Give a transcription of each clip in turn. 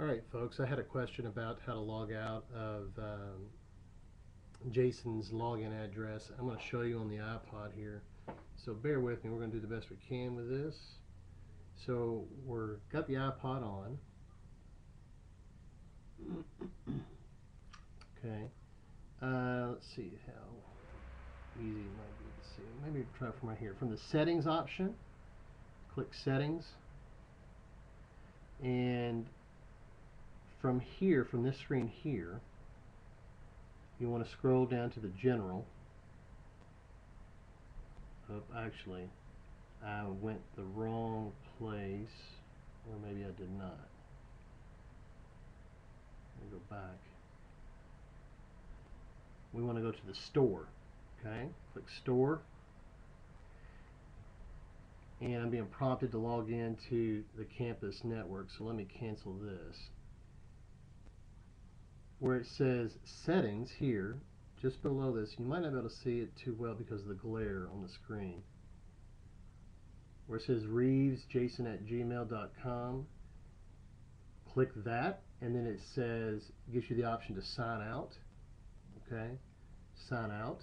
Alright folks, I had a question about how to log out of um, Jason's login address. I'm going to show you on the iPod here. So bear with me, we're going to do the best we can with this. So we're got the iPod on. okay. Uh, let's see how easy it might be to see. Maybe try from right here. From the settings option, click settings. And from here, from this screen here, you want to scroll down to the general. Oh, actually, I went the wrong place, or maybe I did not. Let me go back. We want to go to the store. Okay, click store. And I'm being prompted to log in to the campus network, so let me cancel this where it says settings here, just below this, you might not be able to see it too well because of the glare on the screen. Where it says reevesjason at gmail.com, click that, and then it says, gives you the option to sign out. Okay, sign out.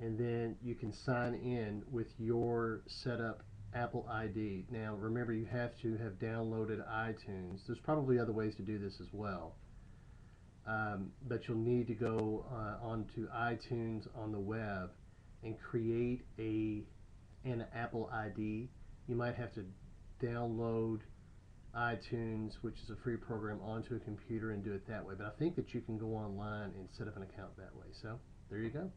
And then you can sign in with your setup Apple ID. Now remember you have to have downloaded iTunes. There's probably other ways to do this as well um, but you'll need to go uh, onto iTunes on the web and create a an Apple ID. You might have to download iTunes, which is a free program, onto a computer and do it that way. But I think that you can go online and set up an account that way. So there you go.